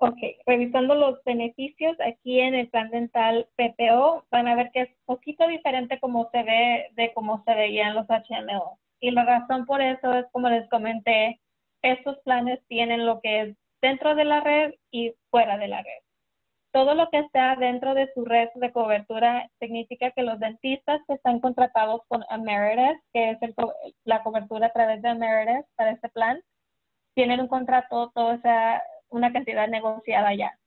Ok, revisando los beneficios aquí en el plan dental PPO, van a ver que es poquito diferente como se ve de cómo se veían los HMO. Y la razón por eso es, como les comenté, estos planes tienen lo que es dentro de la red y fuera de la red. Todo lo que está dentro de su red de cobertura significa que los dentistas que están contratados con Emeritus, que es la cobertura a través de Emeritus para este plan, tienen un contrato, toda esa una cantidad negociada ya.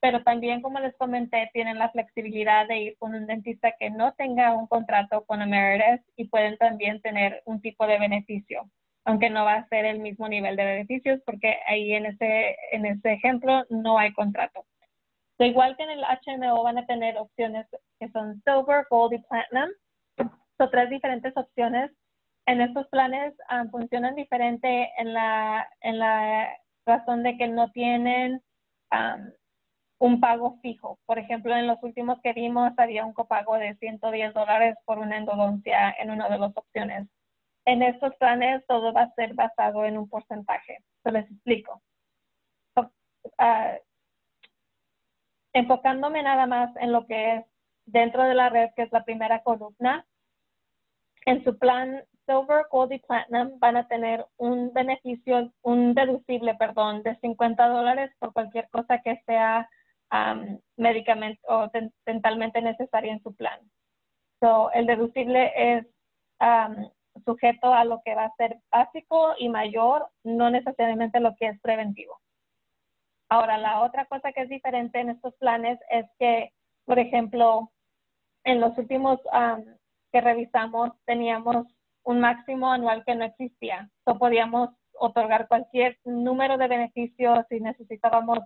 Pero también, como les comenté, tienen la flexibilidad de ir con un dentista que no tenga un contrato con Emeritus y pueden también tener un tipo de beneficio, aunque no va a ser el mismo nivel de beneficios porque ahí en ese, en ese ejemplo no hay contrato. De igual que en el HMO van a tener opciones que son Silver, Gold y Platinum. Son tres diferentes opciones. En estos planes um, funcionan diferente en la, en la razón de que no tienen un pago fijo. Por ejemplo, en los últimos que vimos había un copago de 110 dólares por una endodoncia en una de las opciones. En estos planes todo va a ser basado en un porcentaje. Se les explico. Ah, enfocándome nada más en lo que es dentro de la red, que es la primera columna, en su plan Silver, Gold y Platinum van a tener un beneficio, un deducible, perdón, de 50 dólares por cualquier cosa que sea um, medicamento o dentalmente necesaria en su plan. So, el deducible es sujeto a lo que va a ser básico y mayor, no necesariamente lo que es preventivo. Ahora, la otra cosa que es diferente en estos planes es que, por ejemplo, en los últimos que revisamos teníamos un máximo anual que no existía. So, podíamos otorgar cualquier número de beneficios si necesitábamos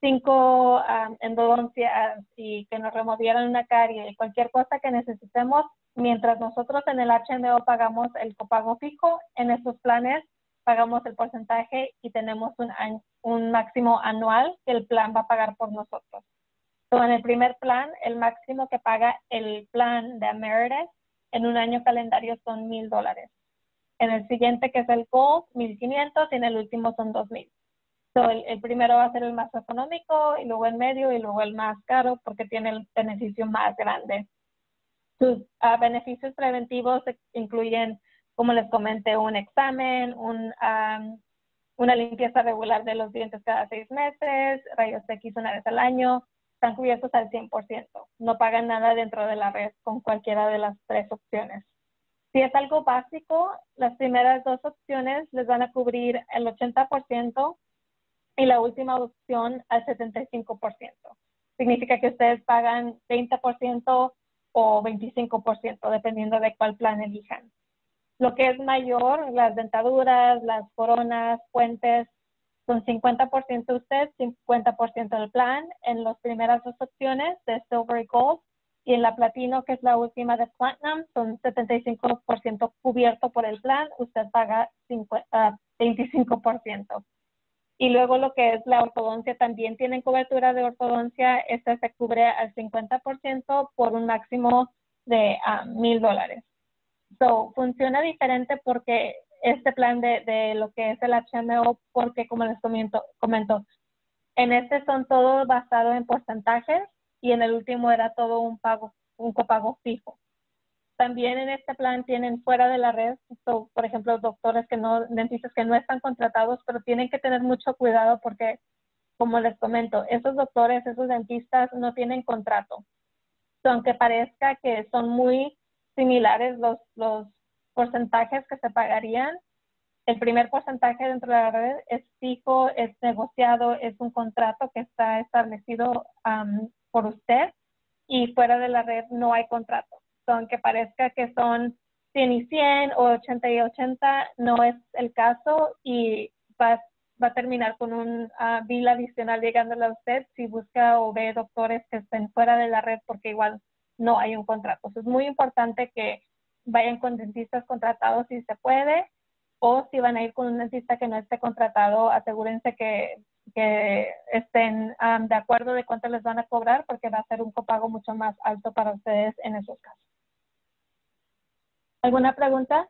cinco um, endodoncias y que nos removieran una carie cualquier cosa que necesitemos, mientras nosotros en el HMO pagamos el copago fijo, en estos planes pagamos el porcentaje y tenemos un, máximo anual que el plan va a pagar por nosotros. So, en el primer plan, el máximo que paga el plan de Emeritus en un año calendario son mil dólares. En el siguiente, que es el Gold, 1500 y en el último son 2000. So, el, el, primero va a ser el más económico y luego el medio y luego el más caro porque tiene el beneficio más grande. Sus ah, beneficios preventivos incluyen, como les comenté, un examen, un, una limpieza regular de los dientes cada seis meses, rayos X una vez al año, están cubiertos al 100%. No pagan nada dentro de la red con cualquiera de las tres opciones. Si es algo básico, las primeras dos opciones les van a cubrir el 80% y la última opción al 75%. Significa que ustedes pagan 20% o 25%, dependiendo de cuál plan elijan. Lo que es mayor, las dentaduras, las coronas, puentes, son 50% usted, 50% del plan en las primeras dos opciones de Silver y Gold. Y en la Platino, que es la última de Platinum, son 75% cubierto por el plan, usted paga 25%. Ah, y luego lo que es la ortodoncia, también tienen cobertura de ortodoncia, esta se cubre al 50% por un máximo de ah, mil dólares. So, funciona diferente porque este plan de, de, lo que es el HMO porque, como les comento, comento, en este son todos basados en porcentajes y en el último era todo un pago, un copago fijo. También en este plan tienen fuera de la red, por ejemplo, doctores que no, dentistas que no están contratados, pero tienen que tener mucho cuidado porque, como les comento, esos doctores, esos dentistas no tienen contrato. aunque parezca que son muy similares los, los porcentajes que se pagarían. El primer porcentaje dentro de la red es fijo, es negociado, es un contrato que está establecido por usted y fuera de la red no hay contrato. aunque parezca que son 100 y 100 o 80 y 80, no es el caso y va, va a terminar con un uh, adicional llegándole a usted si busca o ve doctores que estén fuera de la red porque igual no hay un contrato. es muy importante que vayan con dentistas contratados si se puede, o si van a ir con un dentista que no esté contratado, asegúrense que estén de acuerdo de cuánto les van a cobrar porque va a ser un copago mucho más alto para ustedes en esos casos. ¿Alguna pregunta?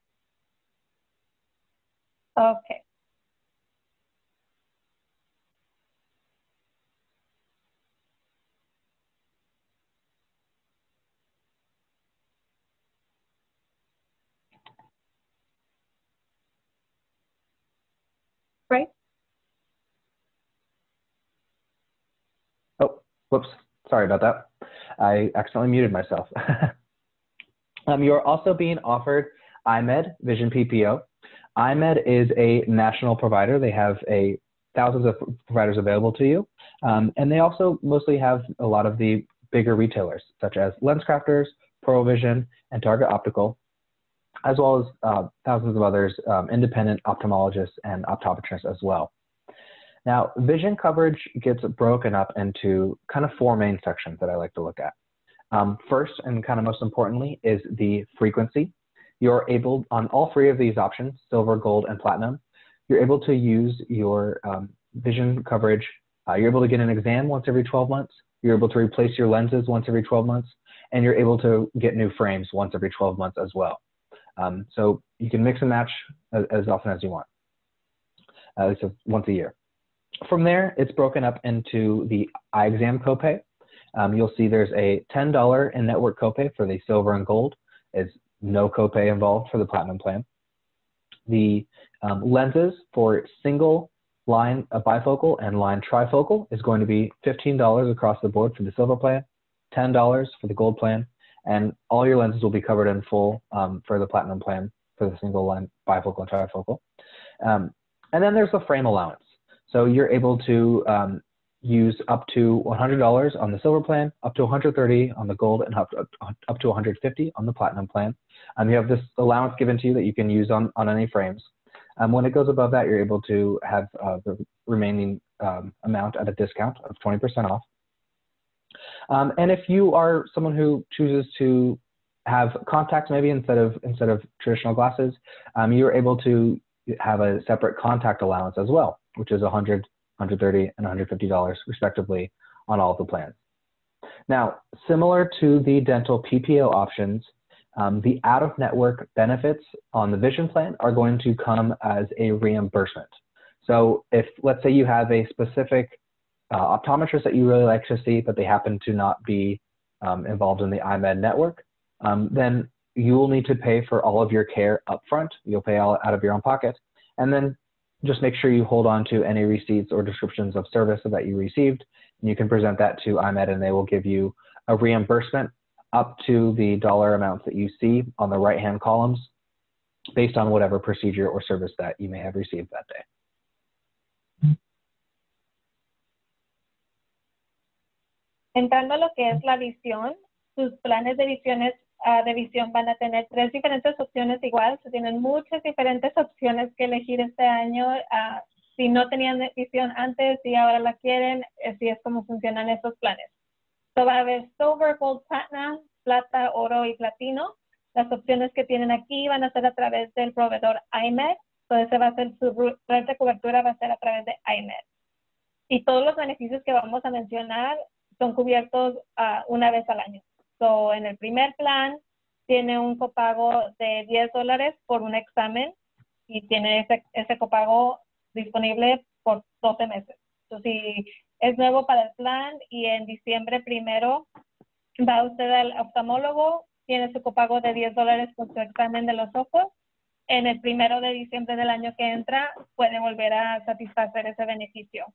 Ok. Right? Oh, whoops. Sorry about that. I accidentally muted myself. um, you're also being offered IMED Vision PPO. IMED is a national provider. They have a thousands of providers available to you. Um, and they also mostly have a lot of the bigger retailers, such as LensCrafters, ProVision, and Target Optical, as well as uh, thousands of others, um, independent ophthalmologists and optometrists as well. Now, vision coverage gets broken up into kind of four main sections that I like to look at. Um, first, and kind of most importantly, is the frequency. You're able, on all three of these options, silver, gold, and platinum, you're able to use your um, vision coverage. Uh, you're able to get an exam once every 12 months. You're able to replace your lenses once every 12 months, and you're able to get new frames once every 12 months as well. Um, so you can mix and match as, as often as you want, at least once a year. From there, it's broken up into the eye exam copay. Um, you'll see there's a $10 in network copay for the silver and gold. It's no copay involved for the platinum plan. The um, lenses for single line uh, bifocal and line trifocal is going to be $15 across the board for the silver plan, $10 for the gold plan, and all your lenses will be covered in full um, for the platinum plan for the single line bifocal and trifocal. Um, and then there's the frame allowance. So you're able to um, use up to $100 on the silver plan, up to 130 on the gold, and up to, up to 150 on the platinum plan. Um, you have this allowance given to you that you can use on, on any frames. Um, when it goes above that, you're able to have uh, the remaining um, amount at a discount of 20% off. Um, and if you are someone who chooses to have contacts maybe instead of instead of traditional glasses, um, you're able to have a separate contact allowance as well, which is 100, 130, and 150 dollars respectively on all of the plans. Now, similar to the dental PPO options, um, the out-of-network benefits on the vision plan are going to come as a reimbursement. So if, let's say you have a specific uh, optometrists that you really like to see, but they happen to not be um, involved in the IMED network, um, then you will need to pay for all of your care upfront. You'll pay all out of your own pocket. And then just make sure you hold on to any receipts or descriptions of service that you received. And you can present that to IMED and they will give you a reimbursement up to the dollar amounts that you see on the right-hand columns based on whatever procedure or service that you may have received that day. Entrando a lo que es la visión, sus planes de visiones uh, de visión van a tener tres diferentes opciones igual, se tienen muchas diferentes opciones que elegir este año. Uh, si no tenían visión antes y ahora la quieren, así es como funcionan esos planes. So va a haber Silver, Gold, Platinum, Plata, Oro y Platino. Las opciones que tienen aquí van a ser a través del proveedor IMED. Entonces va a ser su red de cobertura va a ser a través de IMED. Y todos los beneficios que vamos a mencionar son cubiertos uh, una vez al año. So, en el primer plan tiene un copago de 10 dólares por un examen y tiene ese, ese copago disponible por 12 meses. So, si es nuevo para el plan y en diciembre primero va usted al oftalmólogo, tiene su copago de 10 dólares por su examen de los ojos. En el primero de diciembre del año que entra puede volver a satisfacer ese beneficio.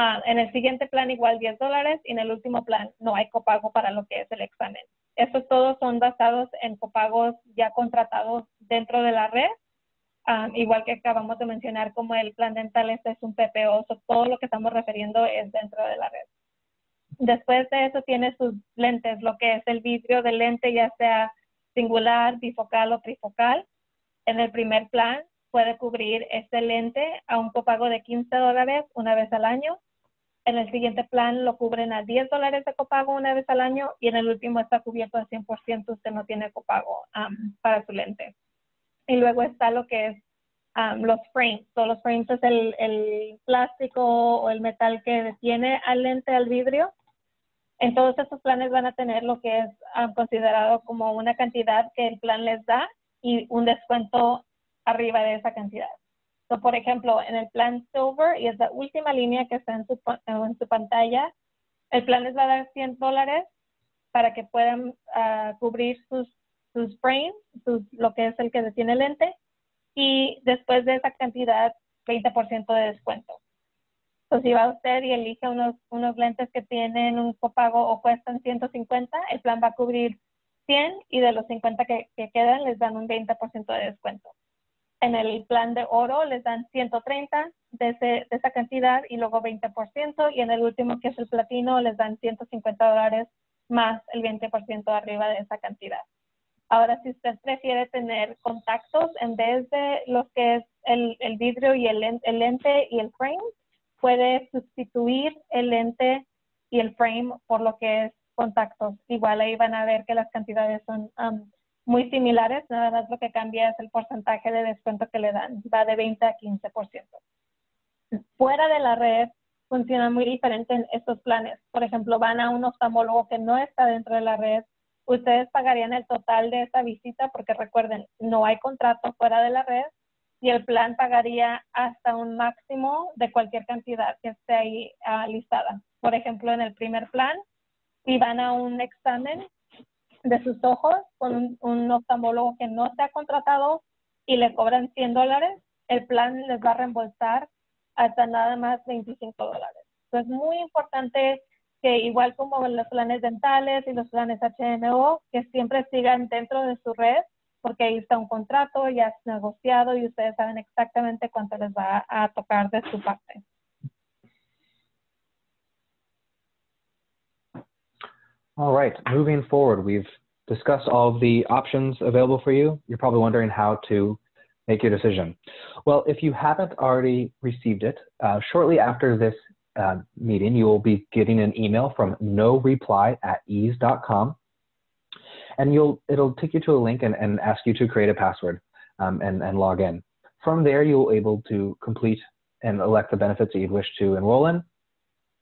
Ah, en el siguiente plan igual 10 dólares y en el último plan no hay copago para lo que es el examen. Estos todos son basados en copagos ya contratados dentro de la red, ah, igual que acabamos de mencionar como el plan dental este es un PPO, todo lo que estamos refiriendo es dentro de la red. Después de eso tiene sus lentes, lo que es el vidrio del lente ya sea singular, bifocal o trifocal. En el primer plan puede cubrir este lente a un copago de 15 dólares una vez al año en el siguiente plan lo cubren a 10 dólares de copago una vez al año y en el último está cubierto al 100%, usted no tiene copago para su lente. Y luego está lo que es um, los frames. Todos los frames es el, el, plástico o el metal que detiene al lente al vidrio. En todos estos planes van a tener lo que es um, considerado como una cantidad que el plan les da y un descuento arriba de esa cantidad. So, por ejemplo, en el plan Silver, y es la última línea que está en su, su pantalla, el plan les va a dar 100 dólares para que puedan uh, cubrir sus, sus frames, sus, lo que es el que detiene el lente, y después de esa cantidad, 20% de descuento. Entonces, si va usted y elige unos, lentes que tienen un copago o cuestan 150, el plan va a cubrir 100 y de los 50 que, que quedan les dan un 20% de descuento. En el plan de oro les dan 130 de, ese, de esa cantidad y luego 20%, y en el último que es el platino les dan 150 dólares más el 20% arriba de esa cantidad. Ahora, si usted prefiere tener contactos en vez de lo que es el, vidrio y el, el, lente y el frame, puede sustituir el lente y el frame por lo que es contactos. Igual ahí van a ver que las cantidades son um, muy similares, nada más lo que cambia es el porcentaje de descuento que le dan, va de 20 a 15%. Fuera de la red funciona muy diferente en estos planes. Por ejemplo, van a un oftalmólogo que no está dentro de la red, ustedes pagarían el total de esa visita porque recuerden, no hay contrato fuera de la red y el plan pagaría hasta un máximo de cualquier cantidad que esté ahí uh, listada. Por ejemplo, en el primer plan, si van a un examen, de sus ojos con un, oftalmólogo que no se ha contratado y le cobran 100 dólares, el plan les va a reembolsar hasta nada más 25 dólares. Es muy importante que igual como los planes dentales y los planes HMO, que siempre sigan dentro de su red, porque ahí está un contrato ya es negociado y ustedes saben exactamente cuánto les va a tocar de su parte. All right, moving forward, we've discussed all of the options available for you. You're probably wondering how to make your decision. Well, if you haven't already received it, uh, shortly after this uh, meeting, you will be getting an email from no reply at ease.com. And you'll, it'll take you to a link and, and ask you to create a password um, and, and log in. From there, you'll be able to complete and elect the benefits that you'd wish to enroll in.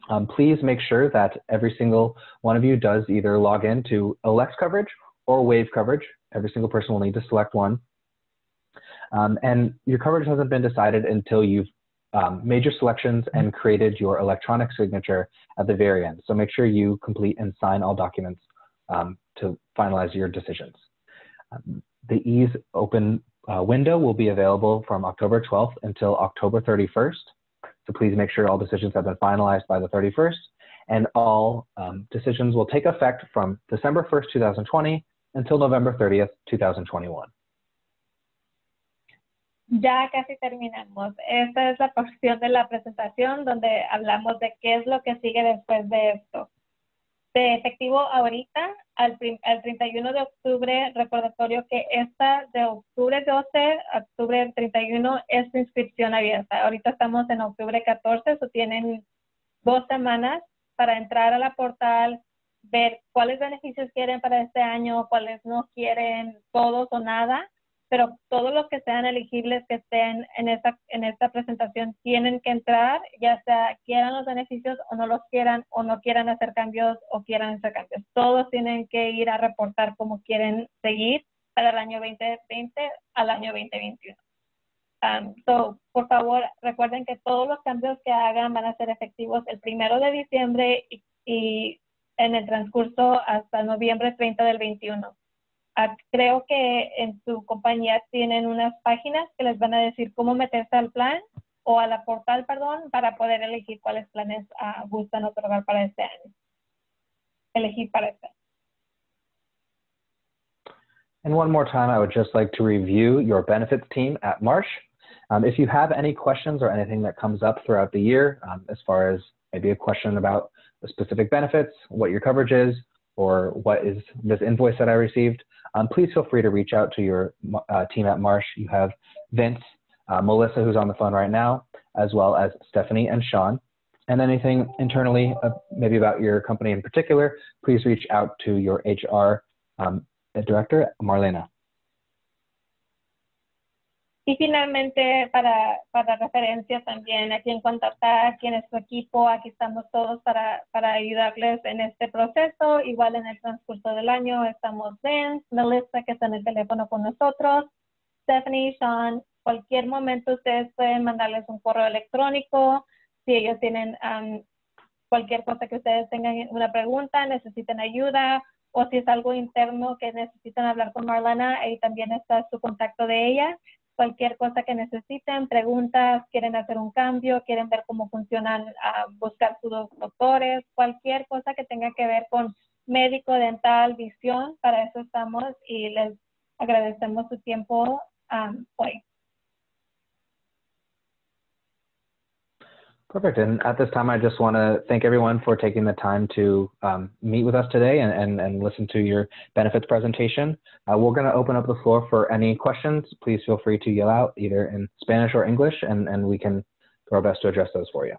Um, please make sure that every single one of you does either log in to elect coverage or Wave coverage. Every single person will need to select one. Um, and your coverage hasn't been decided until you've um, made your selections and created your electronic signature at the very end. So make sure you complete and sign all documents um, to finalize your decisions. Um, the EASE open uh, window will be available from October 12th until October 31st. So please make sure all decisions have been finalized by the 31st and all um, decisions will take effect from December 1st, 2020 until November 30th, 2021. Ya casi terminamos. Esta es la porción de la presentación donde hablamos de qué es lo que sigue después de esto. De efectivo ahorita, al, al 31 de octubre, recordatorio que esta de octubre 12 a octubre 31 es inscripción abierta. Ahorita estamos en octubre 14, o tienen dos semanas para entrar a la portal, ver cuáles beneficios quieren para este año, cuáles no quieren, todos o nada pero todos los que sean elegibles que estén en esta, en esta presentación tienen que entrar, ya sea quieran los beneficios o no los quieran, o no quieran hacer cambios o quieran hacer cambios. Todos tienen que ir a reportar cómo quieren seguir para el año 2020 al año 2021. Um, so, por favor, recuerden que todos los cambios que hagan van a ser efectivos el primero de diciembre y, y en el transcurso hasta noviembre 30 del 21 Ah, creo que en su compañía tienen unas páginas que les van a decir cómo meterse al plan o a la portal, perdón, para poder elegir cuáles planes uh, gustan otorgar para este año. Elegir para este año. And one more time, I would just like to review your benefits team at Marsh. Um, if you have any questions or anything that comes up throughout the year, um, as far as maybe a question about the specific benefits, what your coverage is, or what is this invoice that I received, um, please feel free to reach out to your uh, team at Marsh. You have Vince, uh, Melissa, who's on the phone right now, as well as Stephanie and Sean. And anything internally, uh, maybe about your company in particular, please reach out to your HR um, director, Marlena. Y finalmente, para, para referencia también a quién contactar, quién es su equipo, aquí estamos todos para, para ayudarles en este proceso. Igual en el transcurso del año estamos Ben, Melissa, que está en el teléfono con nosotros, Stephanie, Sean, cualquier momento ustedes pueden mandarles un correo electrónico. Si ellos tienen cualquier cosa que ustedes tengan una pregunta, necesiten ayuda o si es algo interno que necesitan hablar con Marlana, ahí también está su contacto de ella. Cualquier cosa que necesiten, preguntas, quieren hacer un cambio, quieren ver cómo funcionan, ah, buscar sus doctores, cualquier cosa que tenga que ver con médico, dental, visión, para eso estamos y les agradecemos su tiempo um, hoy. Perfect. And at this time, I just want to thank everyone for taking the time to um, meet with us today and, and, and, listen to your benefits presentation. Uh, we're going to open up the floor for any questions. Please feel free to yell out either in Spanish or English, and, and we can do our best to address those for you.